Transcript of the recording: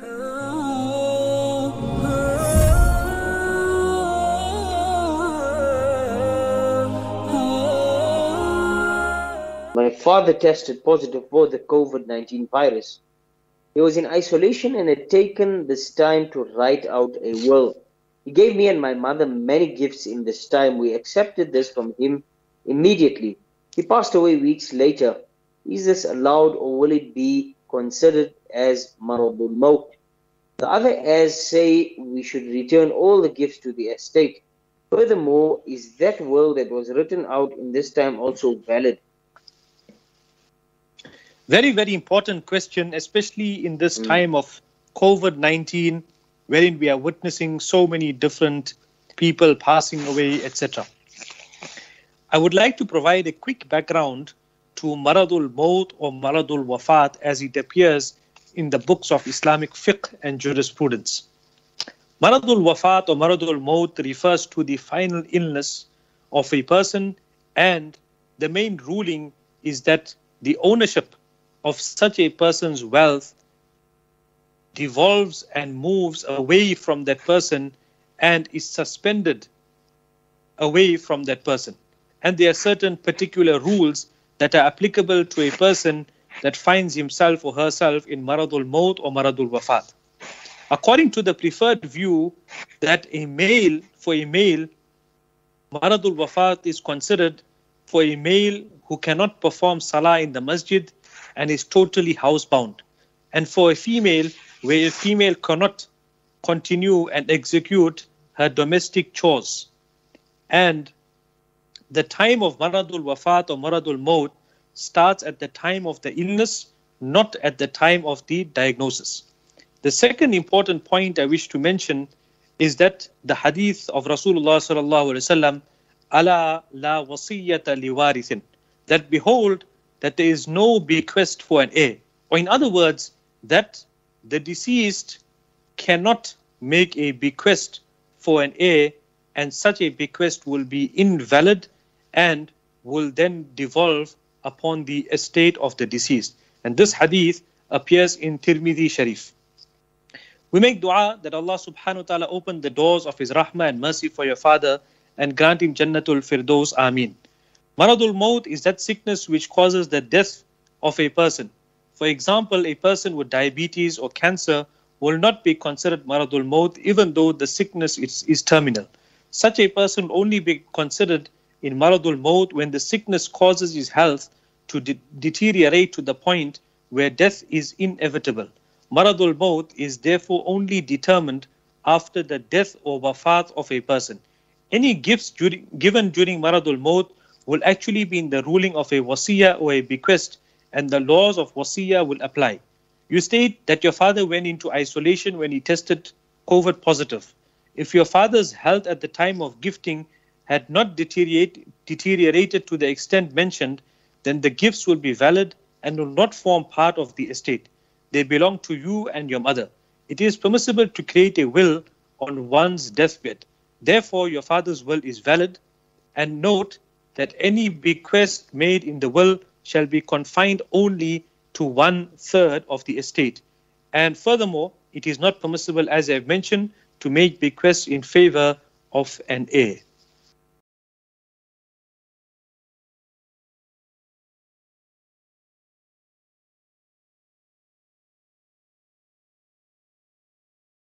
My father tested positive for the COVID 19 virus. He was in isolation and had taken this time to write out a will. He gave me and my mother many gifts in this time. We accepted this from him immediately. He passed away weeks later. Is this allowed or will it be considered as maradul maut? The other as say we should return all the gifts to the estate. Furthermore, is that will that was written out in this time also valid? Very, very important question, especially in this mm. time of COVID 19, wherein we are witnessing so many different people passing away, etc. I would like to provide a quick background to Maradul Maut or Maradul Wafat as it appears in the books of Islamic fiqh and jurisprudence. Maradul Wafat or Maradul Maut refers to the final illness of a person, and the main ruling is that the ownership of such a person's wealth devolves and moves away from that person and is suspended away from that person. And there are certain particular rules that are applicable to a person that finds himself or herself in Maradul Maut or Maradul Wafat. According to the preferred view that a male, for a male, Maradul Wafat is considered for a male who cannot perform Salah in the masjid and is totally housebound. And for a female, where a female cannot continue and execute her domestic chores. And the time of Maradul Wafat or Maradul Maut starts at the time of the illness, not at the time of the diagnosis. The second important point I wish to mention is that the hadith of Rasulullah sallallahu alaihi wasallam, "Ala la wasiyata liwarithin," that behold, that there is no bequest for an heir. Or, in other words, that the deceased cannot make a bequest for an heir, and such a bequest will be invalid and will then devolve upon the estate of the deceased. And this hadith appears in Tirmidhi Sharif. We make dua that Allah subhanahu wa ta'ala open the doors of His rahmah and mercy for your father and grant him Jannatul Firdaus. Ameen. Maradul Maut is that sickness which causes the death of a person. For example, a person with diabetes or cancer will not be considered Maradul Maut even though the sickness is, is terminal. Such a person only be considered in Maradul Maut when the sickness causes his health to de- deteriorate to the point where death is inevitable. Maradul Maut is therefore only determined after the death or wafat of a person. Any gifts given during Maradul Maut will actually be in the ruling of a wasiya or a bequest, and the laws of wasiya will apply. You state that your father went into isolation when he tested COVID positive. If your father's health at the time of gifting had not deteriorate, deteriorated to the extent mentioned, then the gifts will be valid and will not form part of the estate. They belong to you and your mother. It is permissible to create a will on one's deathbed. Therefore, your father's will is valid. And note that any bequest made in the will shall be confined only to one third of the estate. And furthermore, it is not permissible, as I've mentioned, to make bequests in favor of an heir.